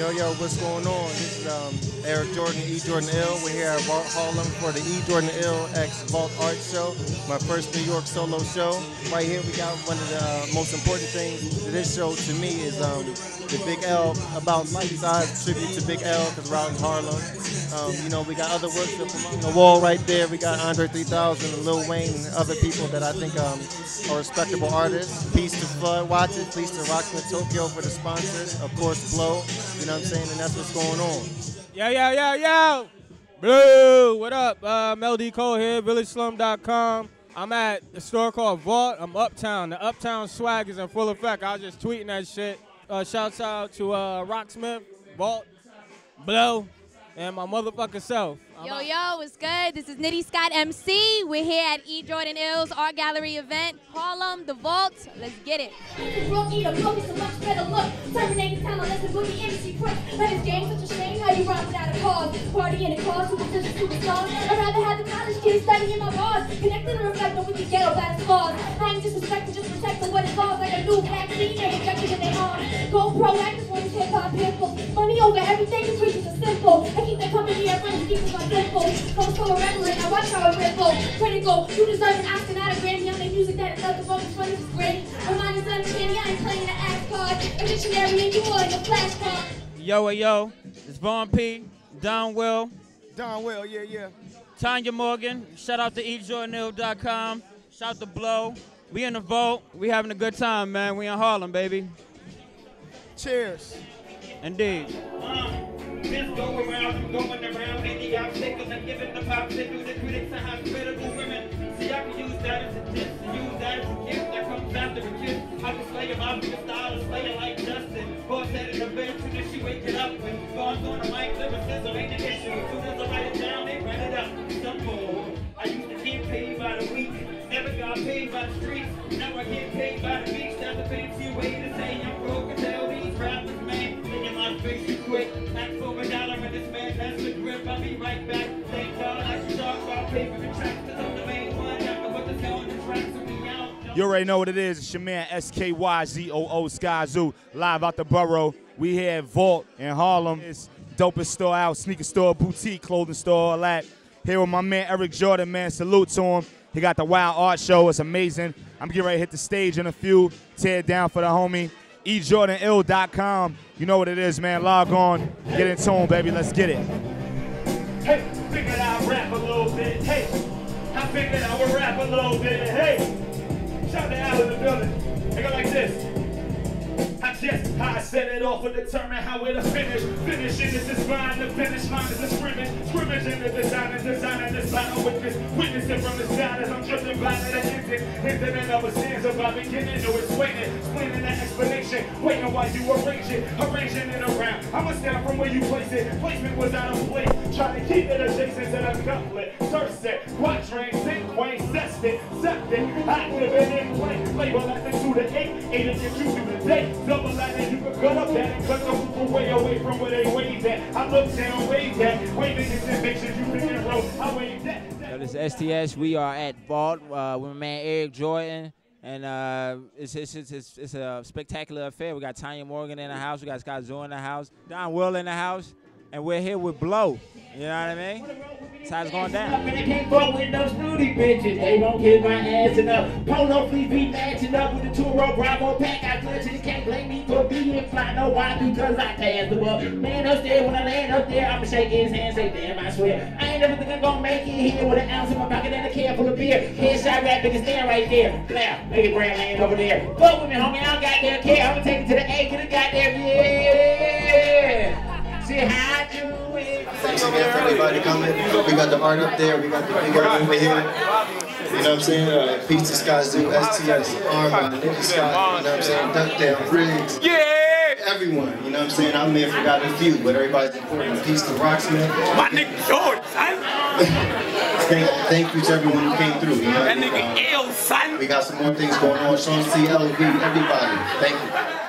Yo, yo, what's going on? This is um, Eric Jordan, E. Jordan Ill. We're here at Vault Harlem for the E. Jordan Ill. X Vault Art Show, my first New York solo show. Right here, we got one of the most important things to this show to me is um, the Big L About Life Size tribute to Big L because we're out in Harlem. Um, you know, we got other works on the wall right there. We got Andre 3000 and Lil Wayne and other people that I think um, are respectable artists. Peace to Flud Watches, peace to Rocksmith Tokyo for the sponsors. Of course, Blow. You know what I'm saying? And that's what's going on. Yo, yo, yo, yo. Blue, what up? Uh, Mel D. Cole here, villageslum.com. I'm at a store called Vault. I'm uptown. The uptown swag is in full effect. I was just tweeting that shit. Uh, shouts out to uh, Rocksmith, Vault, Blow, and my motherfucking self. I'm Yo, out. yo, what's good? This is Nitty Scott MC. We're here at E. Jordan Ills Art Gallery event, Harlem, The Vault. Let's get it. Rookie, the book is a much better look. Terminating talent, let's the boogie MC quick. But it's game such a shame how you run without a cause. Party in the cause, superstitious superstars. I'd rather have the college kids studying my bars. Connected and reflecting with the ghetto battle scars. I ain't disrespecting, just protecting what it calls. Like a new vaccine, they injected in their arm. Go proactive when it's hip hop pimples. Money over everything, the preachers are simple. At friends, keep. Comes from a rebel, I watch how it ripple. Critical, you deserve an Oscar, not a Grammy. I make music that is nothing but fun, is great. My mind is I ain't playing the act card. A dictionary and you are in a flashcard. Yo, hey, yo. It's Von Pea, Don Will, Don Will, yeah, yeah. Tanya Morgan. Shout out to ejordanill.com. Shout out to Blow. We in the Vault. We having a good time, man. We in Harlem, baby. Cheers. Indeed. This go around, I'm going around, any obstacles and giving the pop to critics and hospitable women. See, I can use that as a diss and use that as a gift that comes after a kiss. I can slay him, I'll a style of slayer like Justin. Boss the bed, soon as she wake it up. When Bond's on the mic, lyricism ain't an issue. You already know what it is. It's your man SKYZOO Sky Zoo live out the borough. We here at Vault in Harlem. It's dopest store out, sneaker store, boutique, clothing store, all that. Here with my man Eric Jordan, man. Salute to him. He got the Wild Art Show. It's amazing. I'm getting ready to hit the stage in a few. Tear down for the homie. EJordanIll.com. You know what it is, man. Log on. Get in tune, baby. Let's get it. Hey, figured I'd rap a little bit. Hey, I figured I would rap a little bit. Hey, out in the building. They go like this. I just how I set it off will determine how it'll finish. Finishing is this line, the finish line is a scrimmage. Scrimmage in the design and design and this battle witness. Witnessing from the side as I'm drifting by the exit. Hinting another stanza by beginning to explain it. Explaining the explanation. Waiting while you arrange it. Arranging it around. I'ma stand from where you place it. Placement was out of place. Trying to keep it adjacent to the couplet. Thirst Active and in play. Label that thing the eight. Eight to get you through the day. Double line and you can cut up that and cut the people way away from where they wave at. I look down, wave that. Waving this STS. We are at Vault uh, with my man Eric Jordan. And uh, it's, it's, it's, it's a spectacular affair. We got Tanya Morgan in the house. We got Scott Zoo in the house. Don Will in the house. And we're here with Blow. You know what I mean? It's going down. And they can't fuck with those snooty bitches. They won't get my ass enough. Polo fleece be matching up with the two row Bravo pack. I clutch it. Can't blame me for being fly. No, why? Because I passed the ball. Man upstairs, when I land up there, I'ma shake his hand, say, damn, I swear. I ain't never think I'm gonna make it here with an ounce in my pocket and a can full of beer. Headshot rap nigga stand right there. Make it brand land over there. Fuck with me, homie, I don't goddamn care. I'ma take it to the A, get a goddamn yeah. See how I. Thanks again for everybody coming. We got the art up there. We got the big art over here. You know what I'm saying? Uh, peace to Skyzoo, STS, Arma, Nitty Scott, you know what I'm saying? Duck Down, Riggs. Yeah! Everyone, you know what I'm saying? I may have forgotten a few, but everybody's important. Peace to Rocksmith. My nigga George, son. Thank, thank you to everyone who came through. You know, That nigga ill, son. we got some more things going on. Sean C, LV, everybody. Thank you.